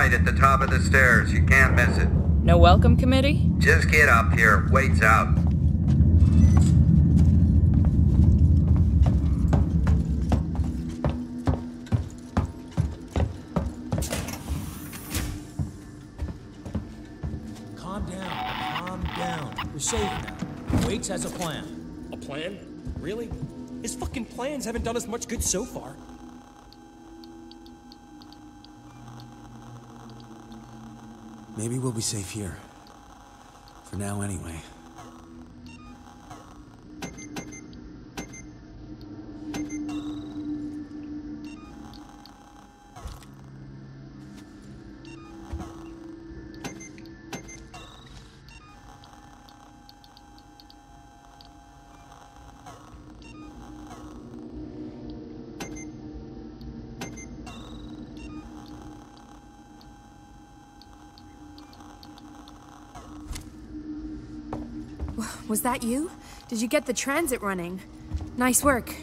right at the top of the stairs. You can't miss it. No welcome committee? Just get up here. Wait's out. Calm down. Calm down. We're safe now. Waits has a plan. A plan? Really? His fucking plans haven't done us much good so far. Maybe we'll be safe here. For now, anyway. Was that you? Did you get the transit running? Nice work.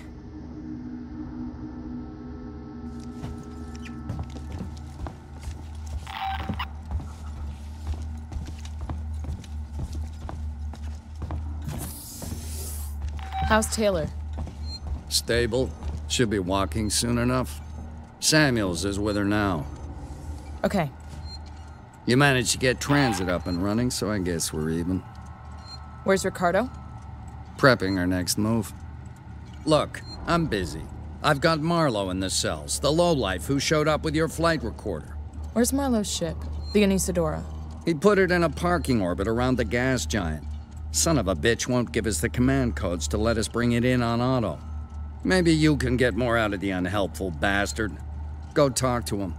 How's Taylor? Stable. Should be walking soon enough. Samuels is with her now. Okay. You managed to get transit up and running, so I guess we're even. Where's Ricardo? Prepping our next move. Look, I'm busy. I've got Marlowe in the cells, the lowlife who showed up with your flight recorder. Where's Marlowe's ship? The Anesidora. He put it in a parking orbit around the gas giant. Son of a bitch won't give us the command codes to let us bring it in on auto. Maybe you can get more out of the unhelpful bastard. Go talk to him.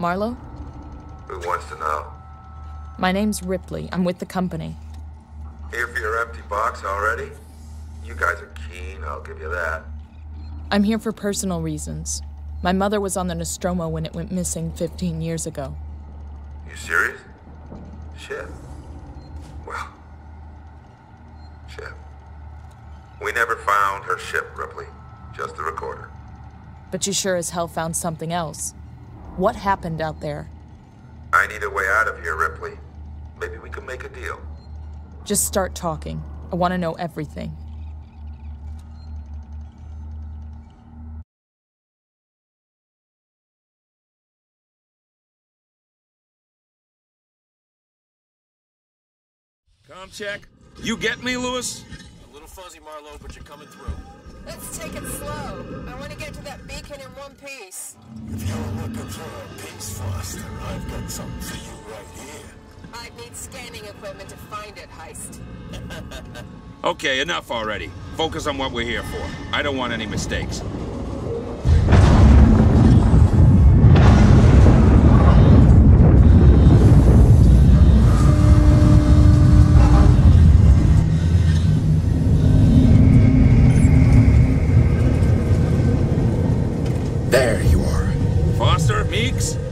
Marlowe? Who wants to know? My name's Ripley. I'm with the company. Here for your empty box already? You guys are keen, I'll give you that. I'm here for personal reasons. My mother was on the Nostromo when it went missing 15 years ago. You serious? Shit. Well. Shit. We never found her ship, Ripley. Just the recorder. But you sure as hell found something else. What happened out there? I need a way out of here, Ripley. Maybe we can make a deal. Just start talking. I want to know everything. Com check. You get me, Lewis? A little fuzzy, Marlowe, but you're coming through. Let's take it slow. I want to get to that beacon in one piece. If you're looking for a piece, Foster, I've got something for you right here. I'd need scanning equipment to find it, Heist. Okay, enough already. Focus on what we're here for. I don't want any mistakes.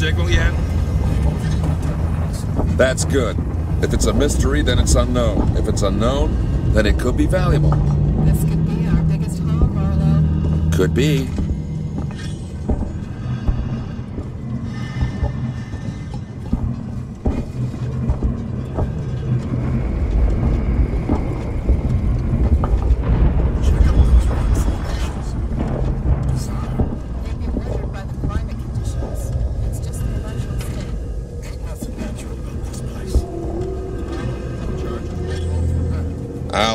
Signal yet? That's good. If it's a mystery, then it's unknown. If it's unknown, then it could be valuable. This could be our biggest haul, Marlowe. Could be. Be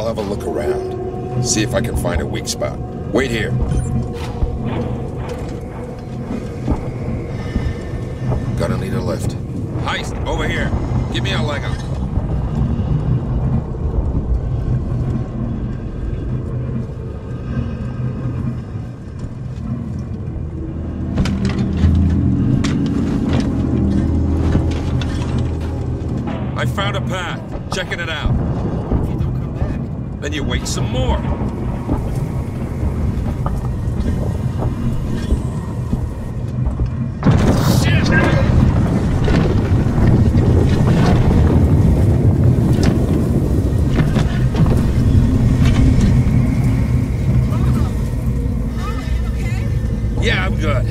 I'll have a look around. See if I can find a weak spot. Wait here. Gonna need a lift. Heist, over here. Give me a leg up. I found a path. Checking it out. Then you wait some more. Yeah, I'm good.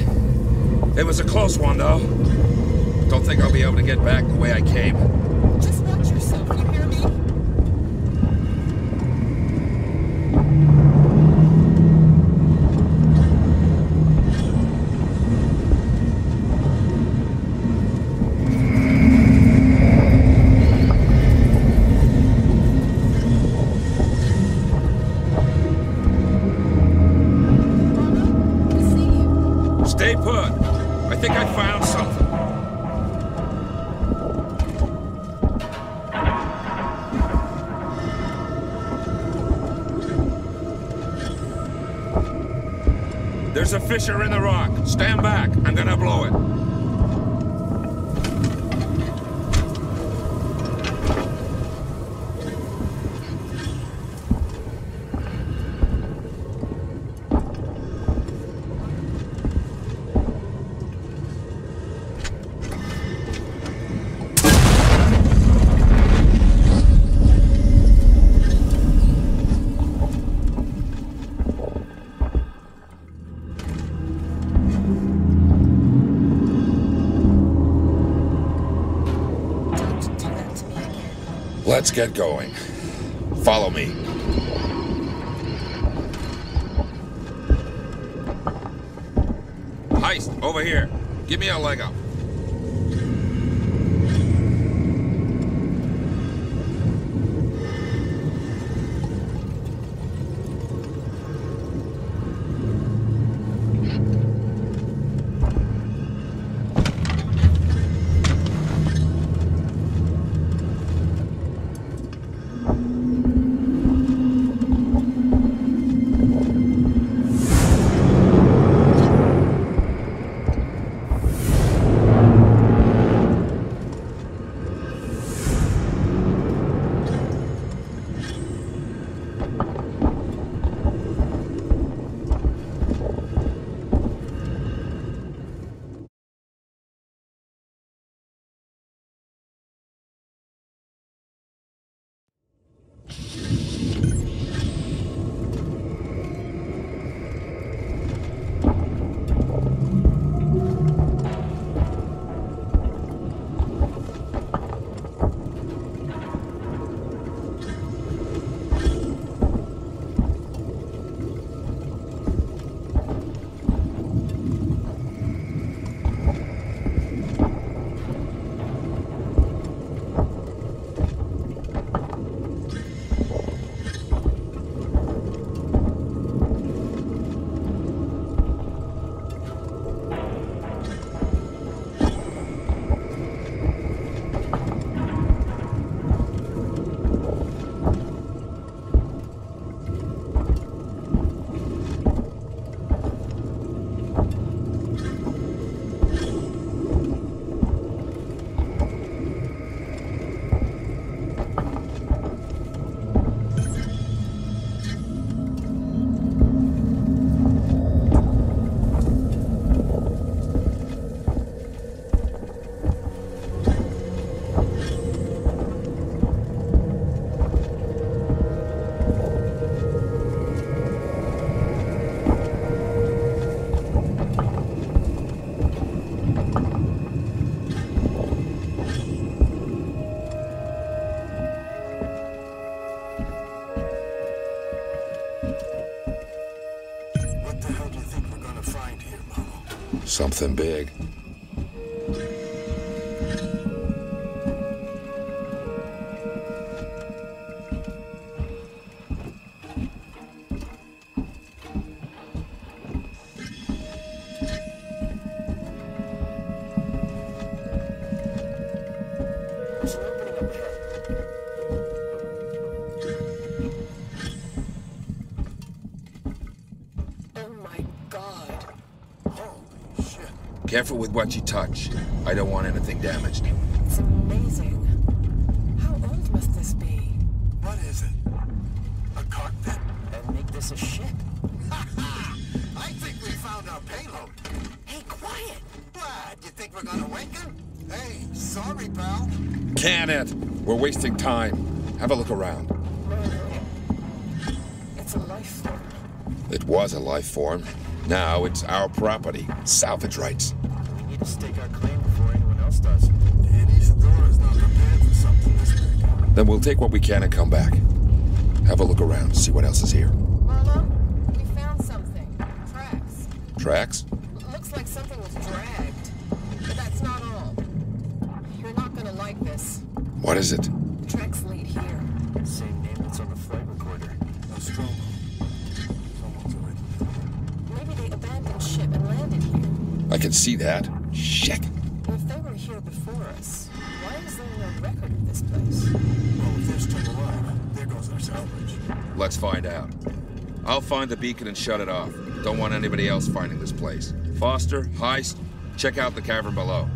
It was a close one, though. Don't think I'll be able to get back the way I came. Fissure in the rock. Stand back. Let's get going. Follow me. Heist, over here. Give me a leg up. Something big. Careful with what you touch. I don't want anything damaged. It's amazing. How old must this be? What is it? A cockpit? And make this a ship? I think we found our payload. Hey, quiet! What? You think we're gonna wake him? Hey, sorry, pal. Can it? We're wasting time. Have a look around. It's a life form. It was a life form. Now it's our property. Salvage rights. Then we'll take what we can and come back. Have a look around, see what else is here. Marlowe, we found something. Tracks. Tracks? Looks like something was dragged. But that's not all. You're not gonna like this. What is it? The tracks lead here. Same name that's on the flight recorder. Nostromo. Someone's already Maybe they abandoned ship and landed here. I can see that. Find the beacon and shut it off. Don't want anybody else finding this place. Foster, Heist, check out the cavern below.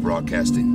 Broadcasting.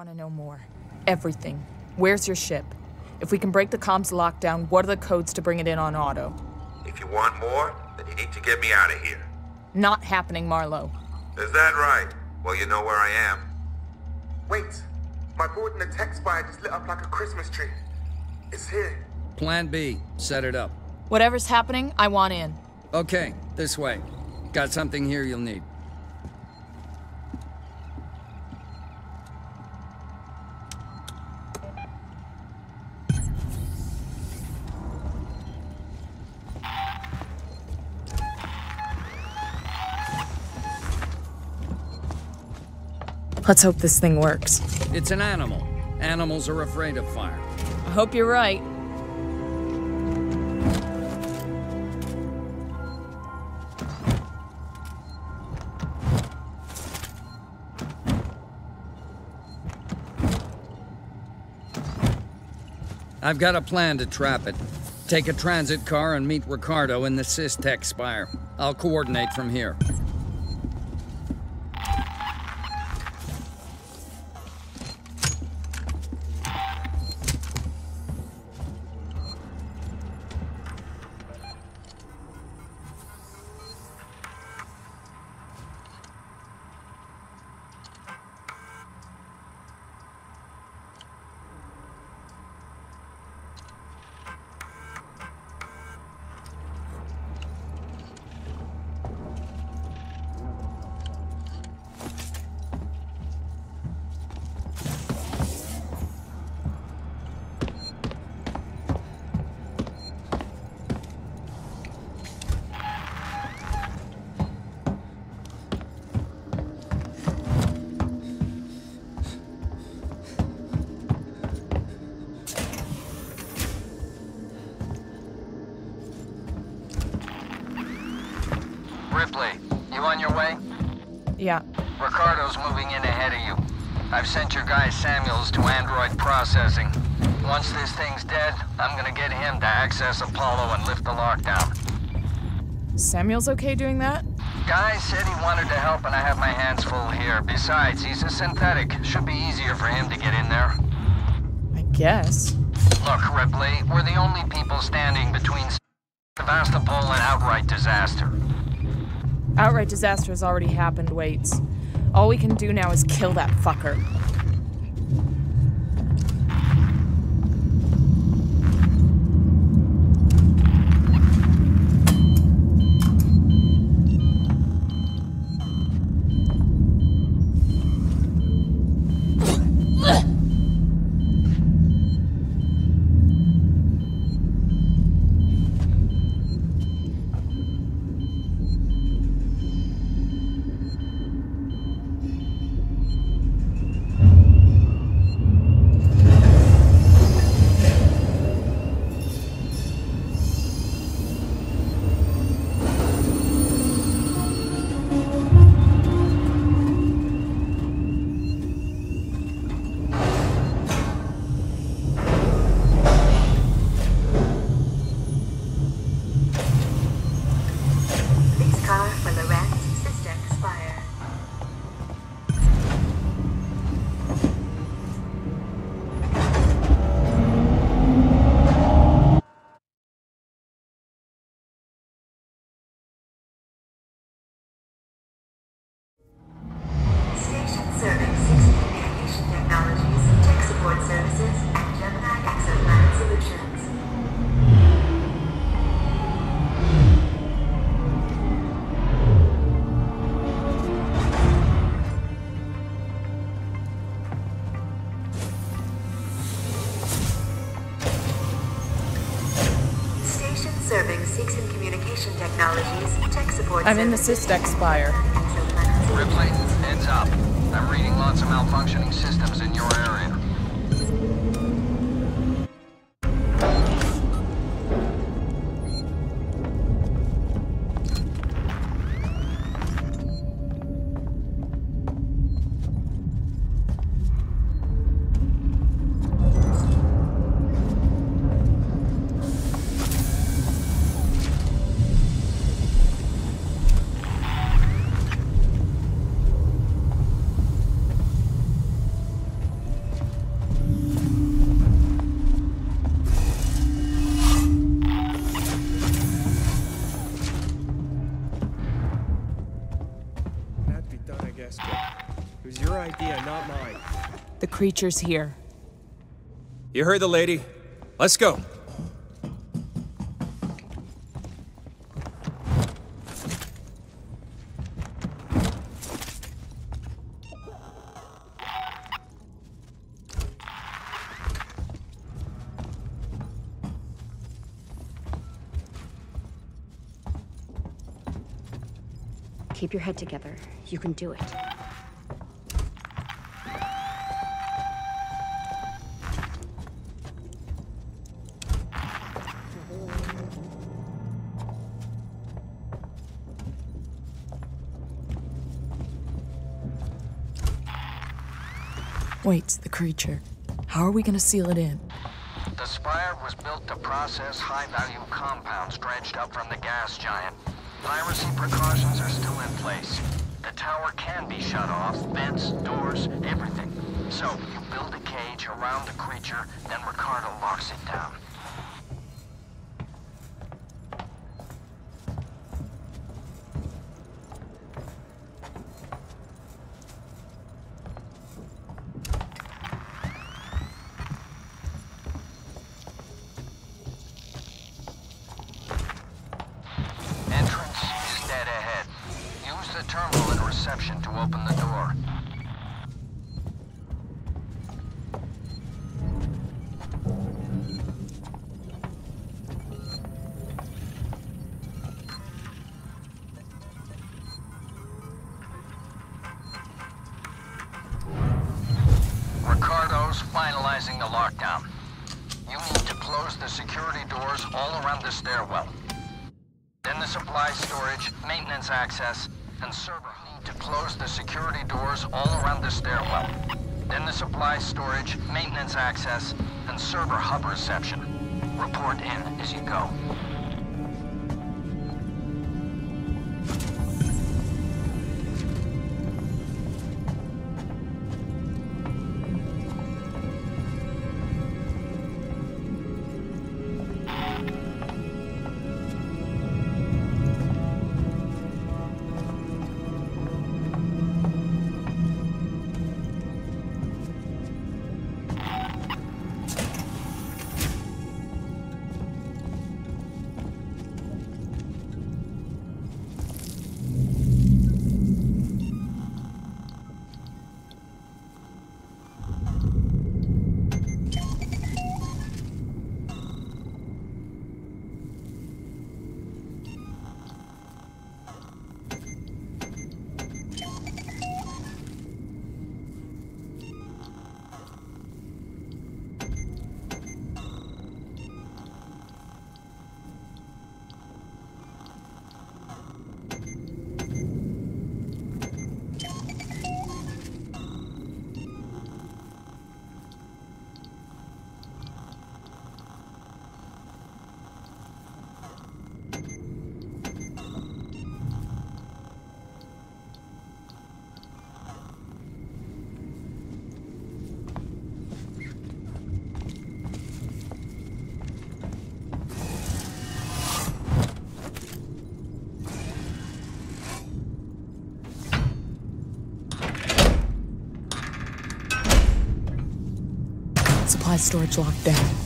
Want to know more. Everything. Where's your ship? If we can break the comms lockdown, what are the codes to bring it in on auto? If you want more, then you need to get me out of here. Not happening, Marlowe. Is that right? Well, you know where I am. Wait. My board in the tech spire just lit up like a Christmas tree. It's here. Plan B. Set it up. Whatever's happening, I want in. Okay, this way. Got something here you'll need. Let's hope this thing works. It's an animal. Animals are afraid of fire. I hope you're right. I've got a plan to trap it. Take a transit car and meet Ricardo in the Systech Spire. I'll coordinate from here. Guy Samuels to android processing. Once this thing's dead, I'm gonna get him to access Apollo and lift the lockdown. Samuel's okay doing that? Guy said he wanted to help and I have my hands full here. Besides, he's a synthetic. Should be easier for him to get in there. I guess. Look, Ripley, we're the only people standing between Sevastopol and outright disaster. Outright disaster has already happened, Waits. All we can do now is kill that fucker. I'm in the Systech Spire. Ripley, heads up. I'm reading lots of malfunctioning systems in your area. Creature's here. You heard the lady. Let's go. Keep your head together. You can do it. The creature. How are we gonna seal it in? The Spire was built to process high-value compounds dredged up from the gas giant. Piracy precautions are still in place. The tower can be shut off, vents, doors, everything. So, you build a cage around the creature, then Ricardo locks it down. Supply storage locked down.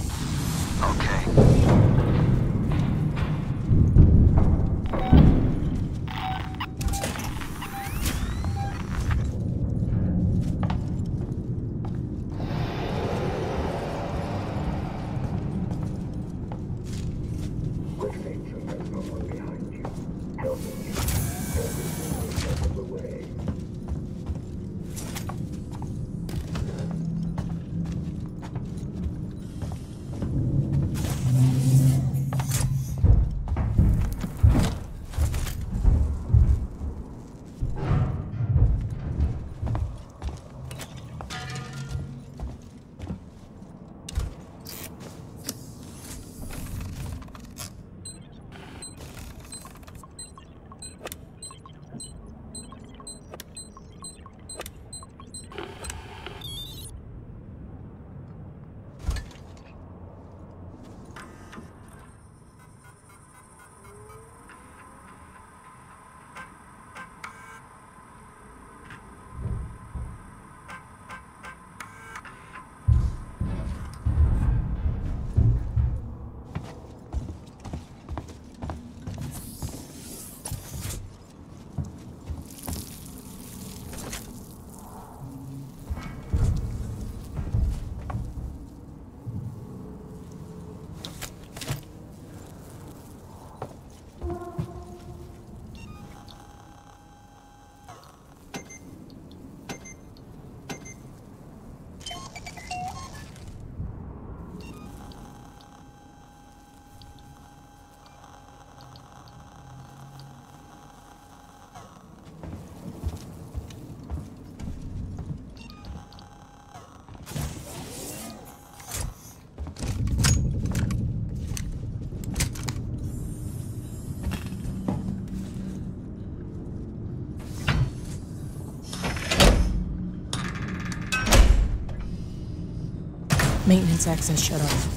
Maintenance access shut off.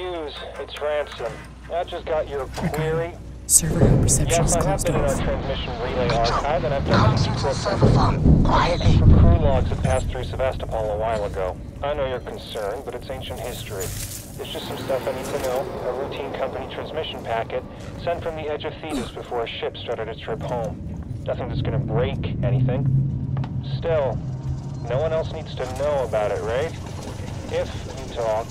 Hughes, it's Ransom. I just got your query. Server room reception Yes, is I have closed been in our off. transmission relay archive, and I've done some decrypting. Quietly. Some crew logs that passed through Sevastopol a while ago. I know you're concerned, but it's ancient history. There's just some stuff I need to know. A routine company transmission packet sent from the edge of Thetis before a ship started its trip home. Nothing that's gonna break anything. Still, no one else needs to know about it, right? If you talk,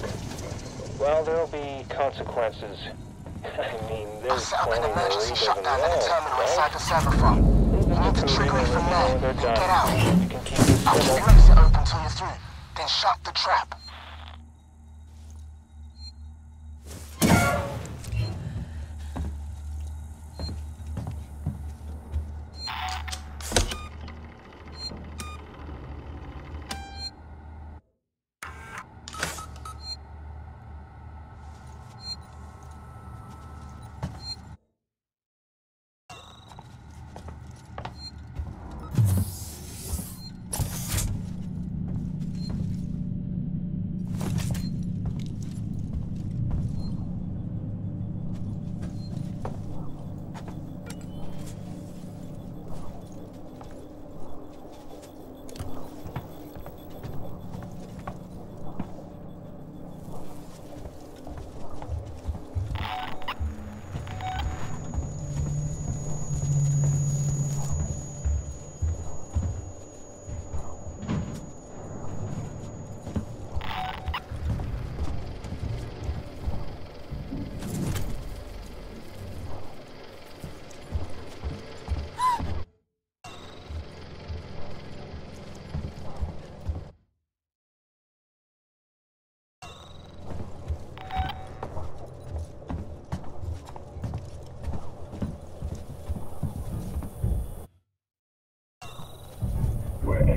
well, there'll be consequences. I mean, there's set up an plenty emergency shutdown of at the terminal inside the server farm. You need to trigger it from there and get out. I'll keep the exit open till you're through. Then shut the trap.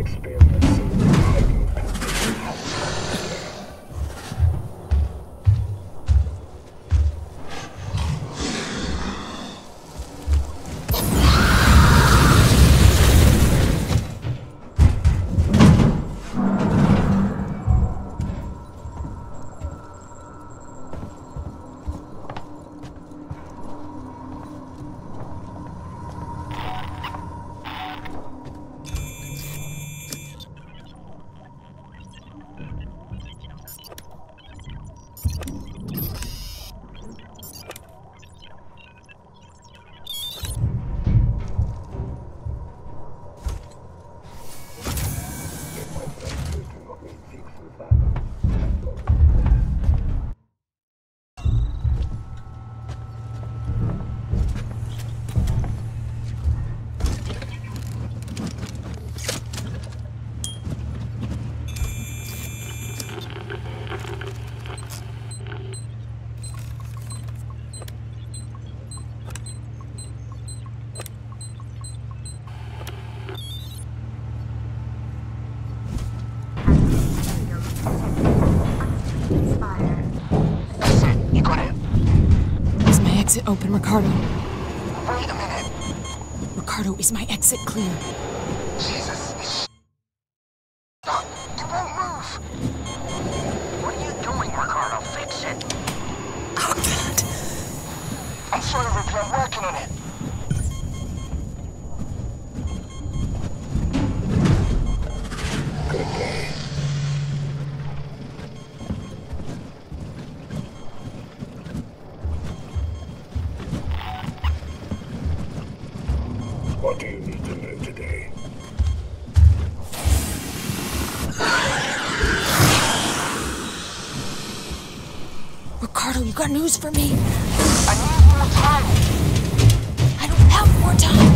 We're exit open, Ricardo? Wait a minute. Ricardo, is my exit clear? What do you need to know today? Ricardo, you got news for me? I need more time. I don't have more time.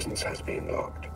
Business has been locked.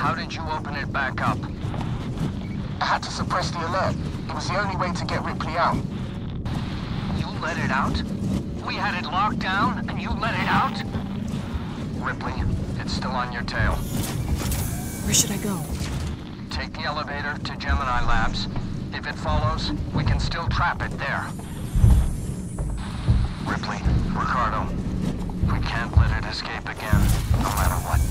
How did you open it back up? I had to suppress the alert. It was the only way to get Ripley out. You let it out? We had it locked down, and you let it out? Ripley, it's still on your tail. Where should I go? Take the elevator to Gemini Labs. If it follows, we can still trap it there. Ripley, Ricardo, we can't let it escape again, no matter what.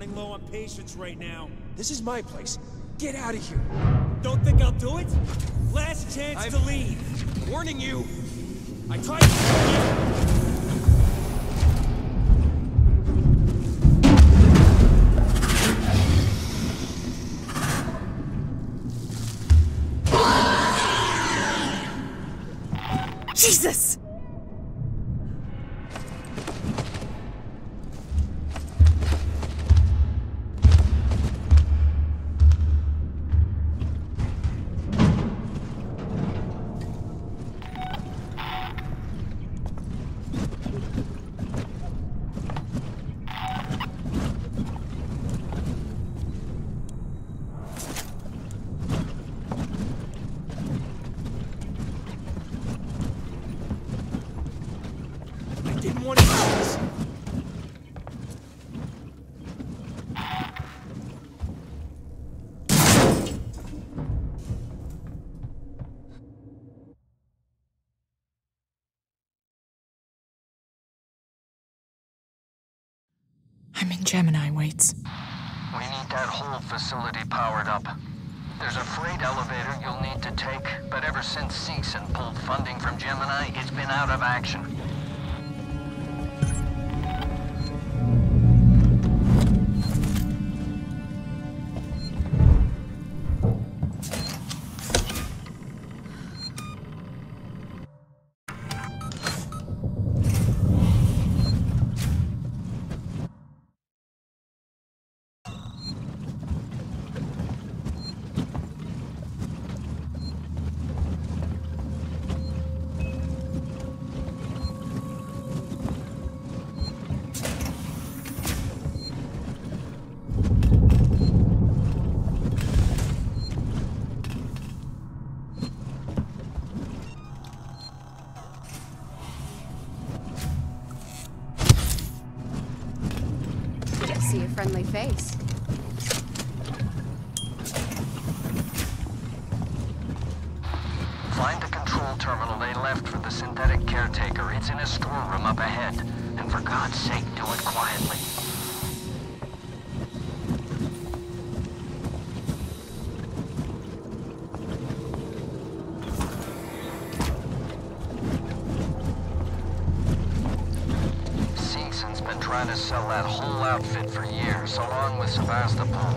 Running low on patience right now. This is my place. Get out of here. Don't think I'll do it? Last chance to leave. Warning you. I tried didn't want to do this. I'm in Gemini, waits. We need that whole facility powered up. There's a freight elevator you'll need to take, but ever since Seegson pulled funding from Gemini, it's been out of action. Along with Sevastopol.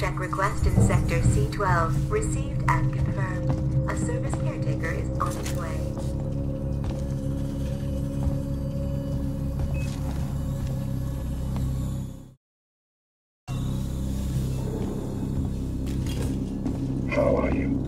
Check request in Sector C12. Received and confirmed. A service caretaker is on its way. How are you?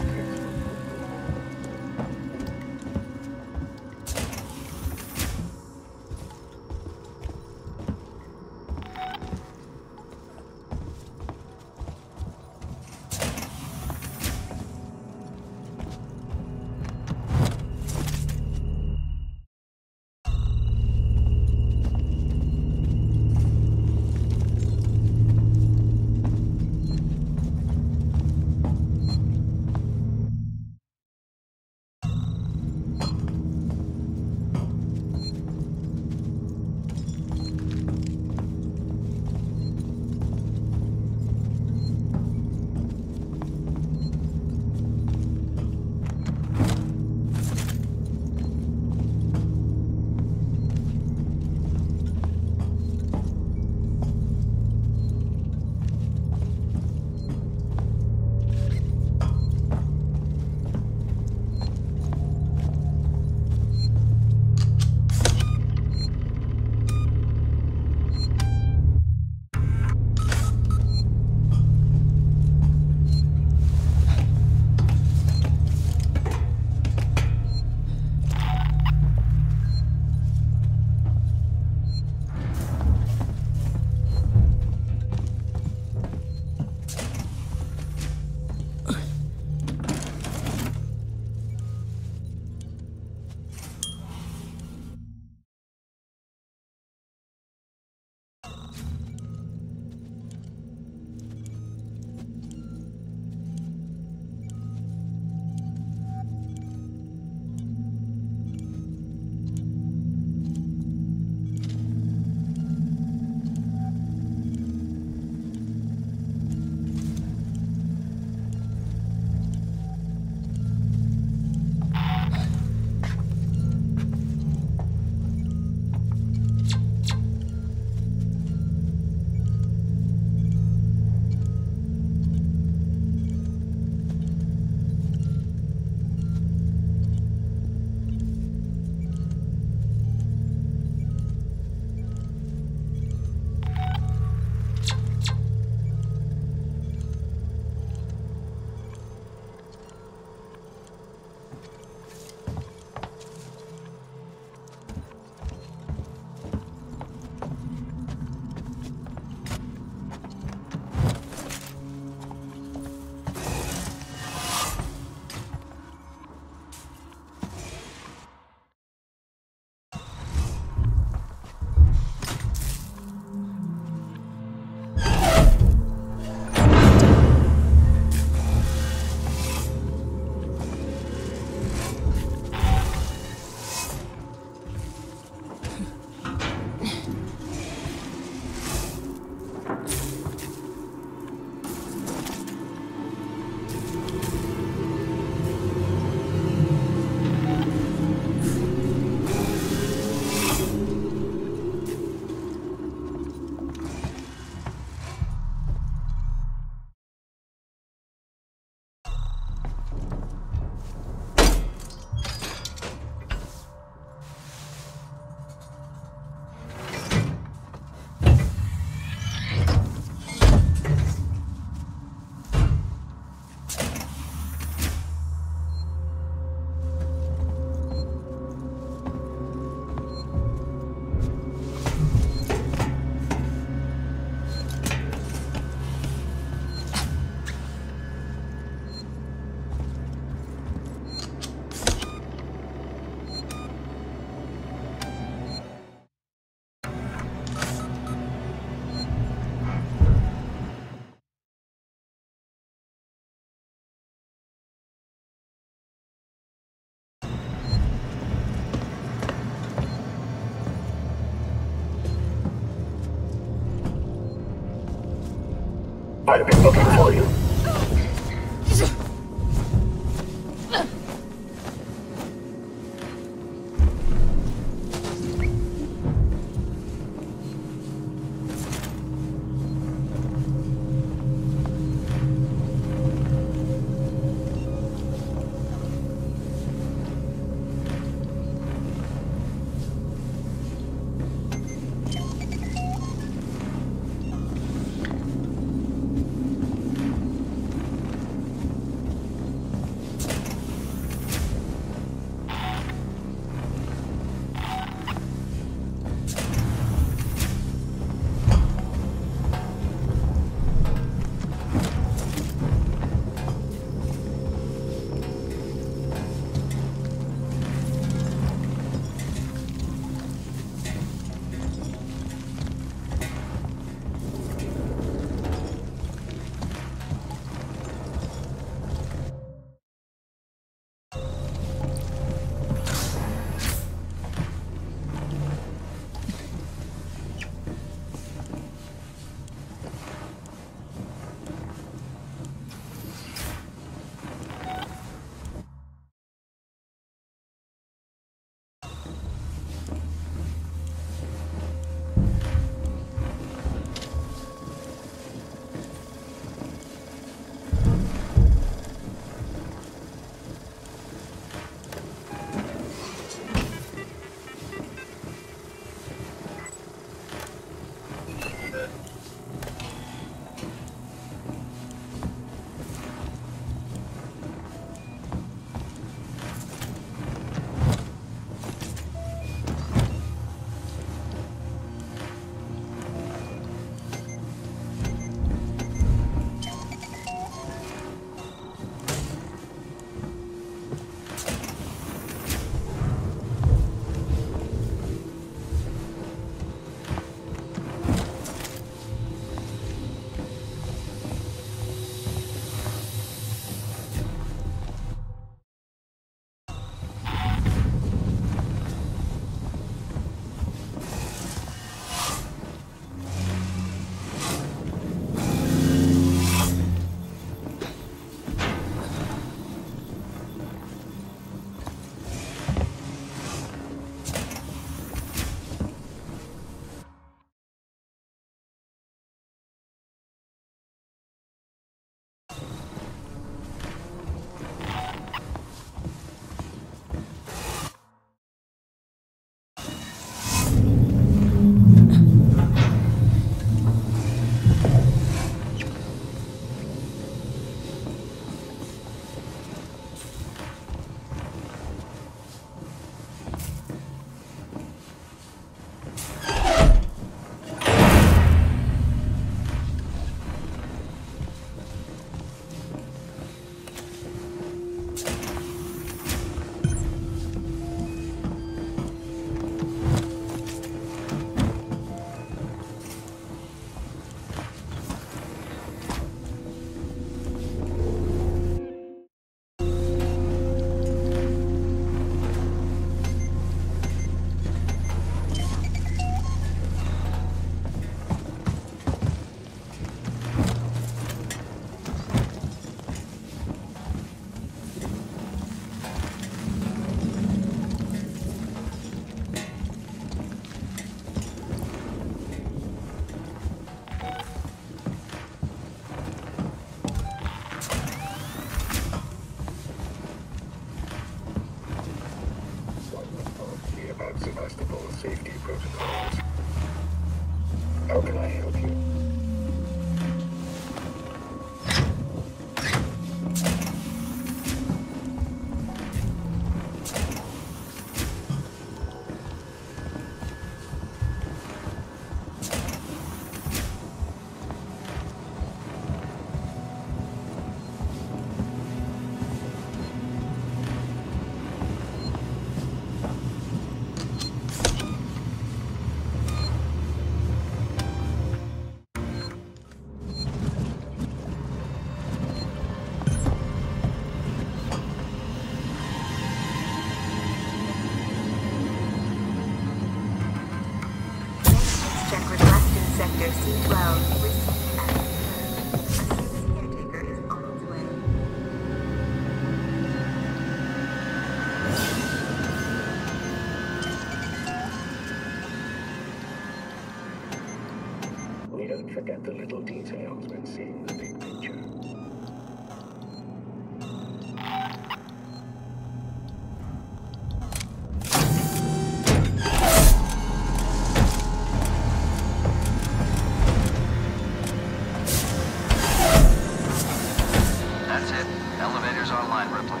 That's it. Elevator's online, Ripley.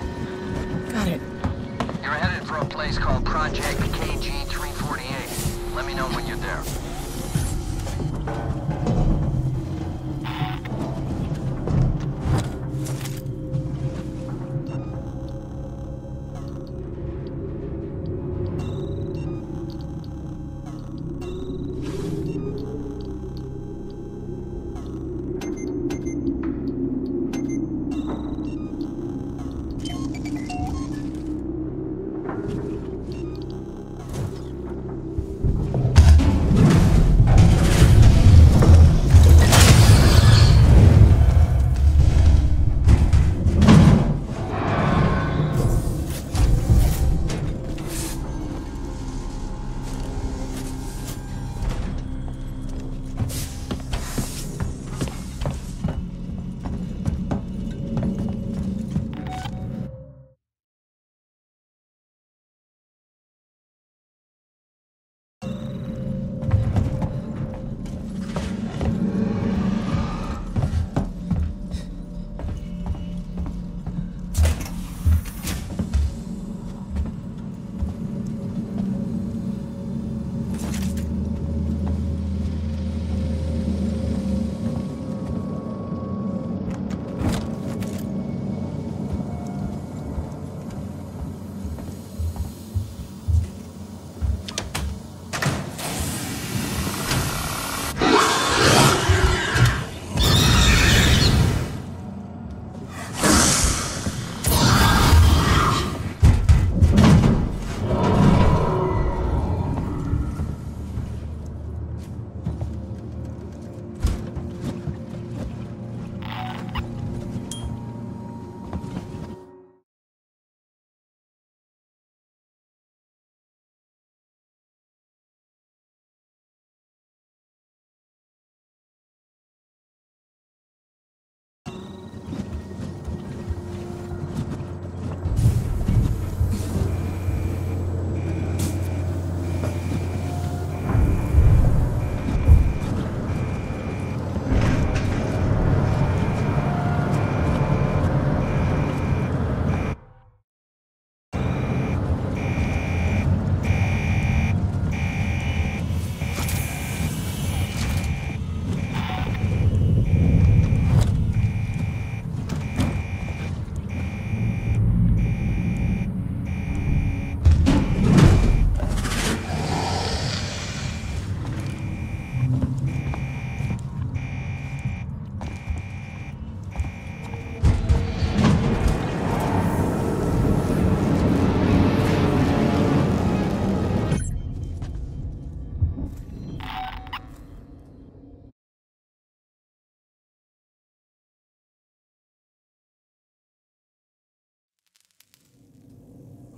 Got it. You're headed for a place called Project KG-348. Let me know when you're there.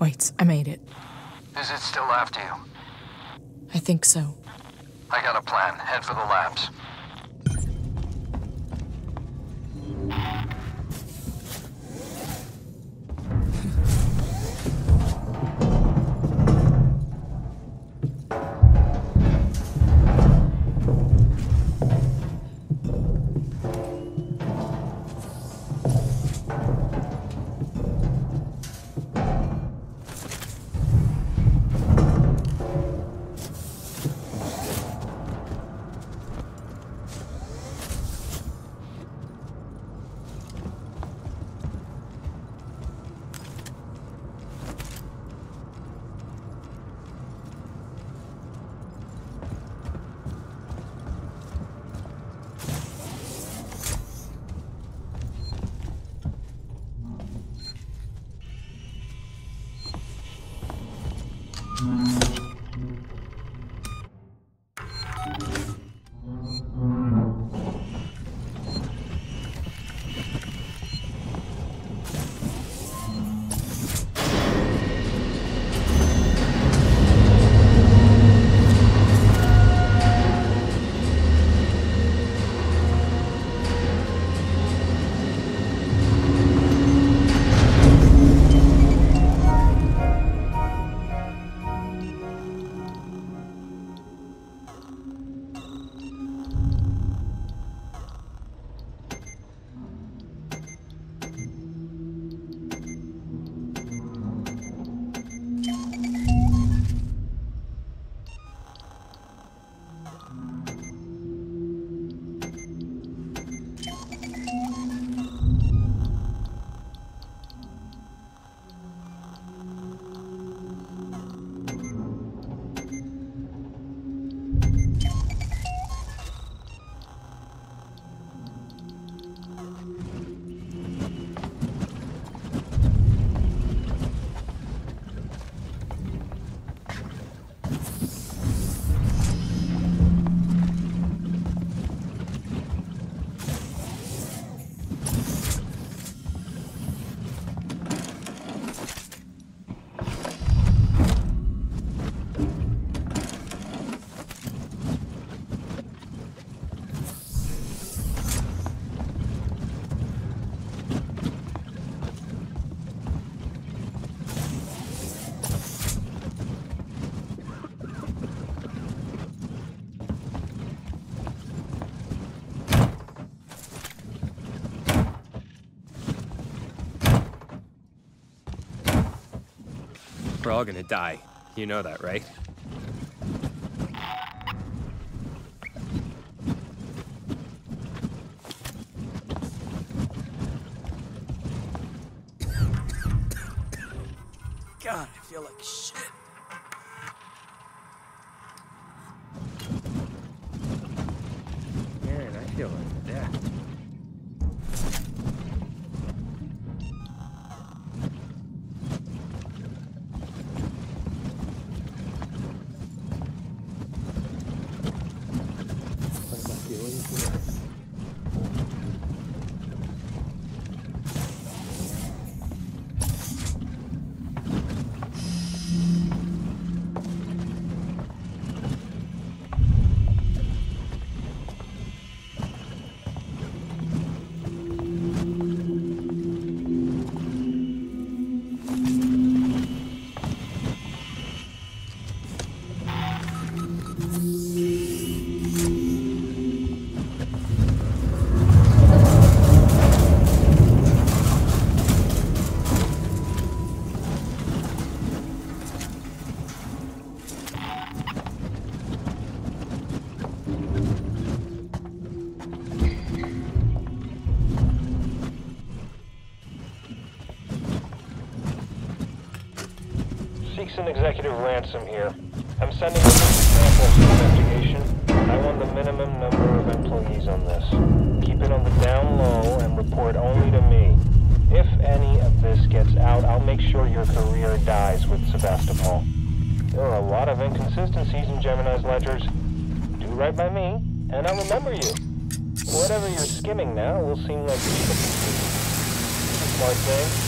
Wait, I made it. Is it still after you? I think so. I got a plan. Head for the labs. We're all gonna die. You know that, right? An executive Ransome here. I'm sending over samples for investigation. I want the minimum number of employees on this. Keep it on the down low and report only to me. If any of this gets out, I'll make sure your career dies with Sevastopol. There are a lot of inconsistencies in Gemini's ledgers. Do right by me, and I'll remember you. Whatever you're skimming now will seem like soup. Smart thing.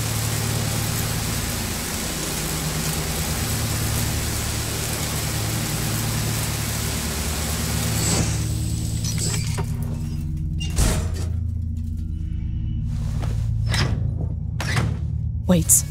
Waits,